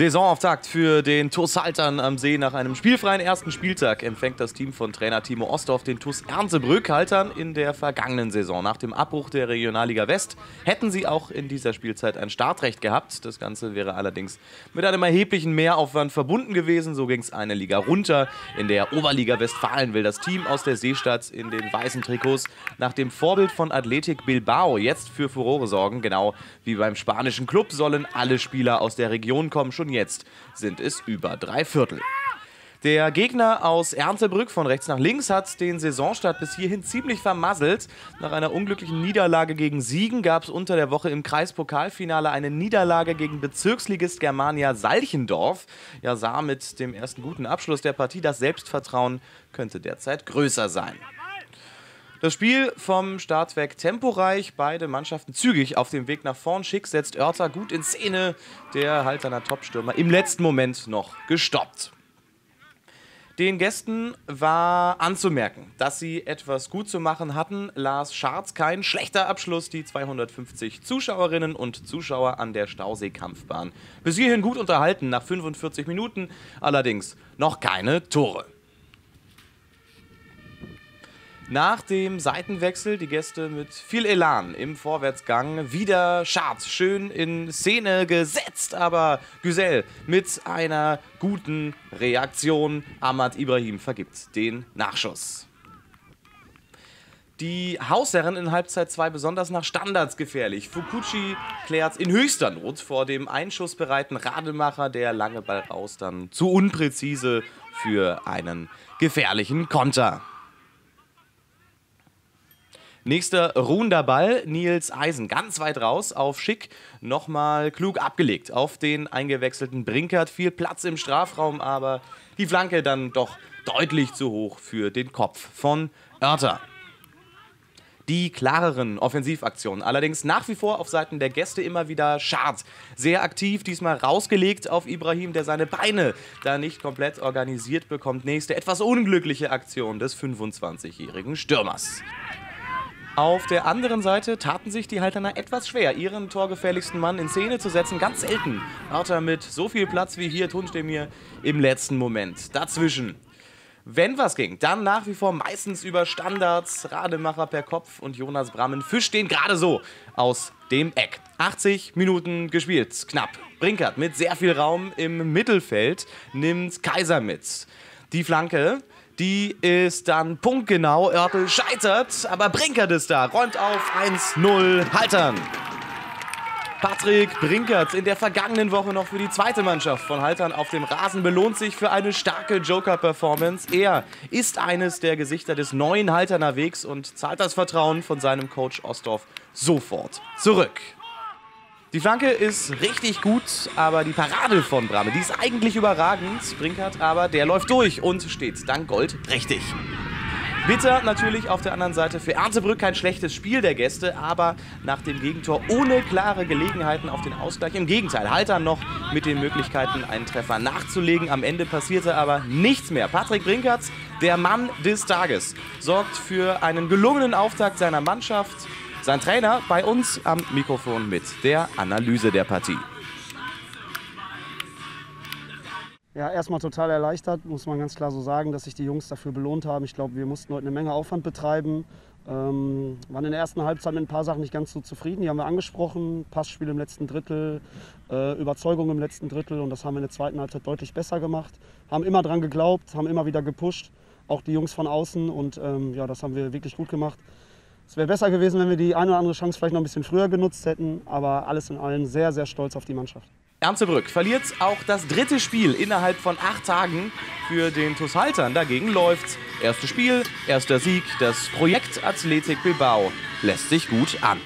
Saisonauftakt für den TuS Haltern am See. Nach einem spielfreien ersten Spieltag empfängt das Team von Trainer Timo Ostdorf den TuS Erntebrück. Haltern in der vergangenen Saison. Nach dem Abbruch der Regionalliga West hätten sie auch in dieser Spielzeit ein Startrecht gehabt. Das Ganze wäre allerdings mit einem erheblichen Mehraufwand verbunden gewesen. So ging es eine Liga runter. In der Oberliga Westfalen will das Team aus der Seestadt in den weißen Trikots nach dem Vorbild von Athletic Bilbao jetzt für Furore sorgen. Genau wie beim spanischen Club sollen alle Spieler aus der Region kommen schon jetzt sind es über drei Viertel. Der Gegner aus Erntebrück von rechts nach links hat den Saisonstart bis hierhin ziemlich vermasselt. Nach einer unglücklichen Niederlage gegen Siegen gab es unter der Woche im Kreispokalfinale eine Niederlage gegen Bezirksligist Germania Salchendorf. Ja, sah mit dem ersten guten Abschluss der Partie das Selbstvertrauen könnte derzeit größer sein. Das Spiel vom Start weg temporeich, beide Mannschaften zügig auf dem Weg nach vorn. Schick setzt Örter gut in Szene. Der Halterner Topstürmer im letzten Moment noch gestoppt. Den Gästen war anzumerken, dass sie etwas gut zu machen hatten. Lars Scharz kein schlechter Abschluss. Die 250 Zuschauerinnen und Zuschauer an der Stausee-Kampfbahn. Bis hierhin gut unterhalten nach 45 Minuten. Allerdings noch keine Tore. Nach dem Seitenwechsel die Gäste mit viel Elan im Vorwärtsgang. Wieder Scharz, schön in Szene gesetzt, aber Güzel mit einer guten Reaktion. Ahmad Ibrahim vergibt den Nachschuss. Die Hausherren in Halbzeit 2 besonders nach Standards gefährlich. Fukuchi klärt in höchster Not vor dem einschussbereiten Rademacher. Der lange Ball raus, dann zu unpräzise für einen gefährlichen Konter. Nächster ruhender Ball, Nils Eisen, ganz weit raus auf Schick, nochmal klug abgelegt auf den eingewechselten Brinkert. Viel Platz im Strafraum, aber die Flanke dann doch deutlich zu hoch für den Kopf von Örter. Die klareren Offensivaktionen allerdings nach wie vor auf Seiten der Gäste immer wieder schad. Sehr aktiv, diesmal rausgelegt auf Ibrahim, der seine Beine da nicht komplett organisiert bekommt. Nächste etwas unglückliche Aktion des 25-jährigen Stürmers. Auf der anderen Seite taten sich die Halterner etwas schwer, ihren torgefährlichsten Mann in Szene zu setzen. Ganz selten hat er mit so viel Platz wie hier Tunstemir im letzten Moment. Dazwischen. Wenn was ging, dann nach wie vor meistens über Standards. Rademacher per Kopf und Jonas Brammen fischt den gerade so aus dem Eck. 80 Minuten gespielt, knapp. Brinkert mit sehr viel Raum im Mittelfeld nimmt Kaiser mit. Die Flanke die ist dann punktgenau. Oertel scheitert, aber Brinkert ist da. Räumt auf 1-0 Haltern. Patrick Brinkert in der vergangenen Woche noch für die zweite Mannschaft von Haltern auf dem Rasen belohnt sich für eine starke Joker-Performance. Er ist eines der Gesichter des neuen Halterner Wegs und zahlt das Vertrauen von seinem Coach Ostdorf sofort zurück. Die Flanke ist richtig gut, aber die Parade von Bramme, die ist eigentlich überragend. Brinkert aber, der läuft durch und steht dank Gold richtig. Bitter natürlich auf der anderen Seite für Erntebrück kein schlechtes Spiel der Gäste, aber nach dem Gegentor ohne klare Gelegenheiten auf den Ausgleich. Im Gegenteil, Halter noch mit den Möglichkeiten, einen Treffer nachzulegen. Am Ende passierte aber nichts mehr. Patrick Brinkertz, der Mann des Tages, sorgt für einen gelungenen Auftakt seiner Mannschaft sein Trainer bei uns am Mikrofon mit der Analyse der Partie. Ja, erstmal total erleichtert, muss man ganz klar so sagen, dass sich die Jungs dafür belohnt haben. Ich glaube, wir mussten heute eine Menge Aufwand betreiben. Ähm, waren in der ersten Halbzeit mit ein paar Sachen nicht ganz so zufrieden. Die haben wir angesprochen. Passspiel im letzten Drittel, äh, Überzeugung im letzten Drittel. Und das haben wir in der zweiten Halbzeit deutlich besser gemacht. Haben immer dran geglaubt, haben immer wieder gepusht. Auch die Jungs von außen. Und ähm, ja, das haben wir wirklich gut gemacht. Es wäre besser gewesen, wenn wir die eine oder andere Chance vielleicht noch ein bisschen früher genutzt hätten, aber alles in allem sehr, sehr stolz auf die Mannschaft. Ernstebrück verliert auch das dritte Spiel innerhalb von acht Tagen für den TuS Haltern. Dagegen läuft erstes Spiel, erster Sieg. Das Projekt Athletik Bilbao lässt sich gut an.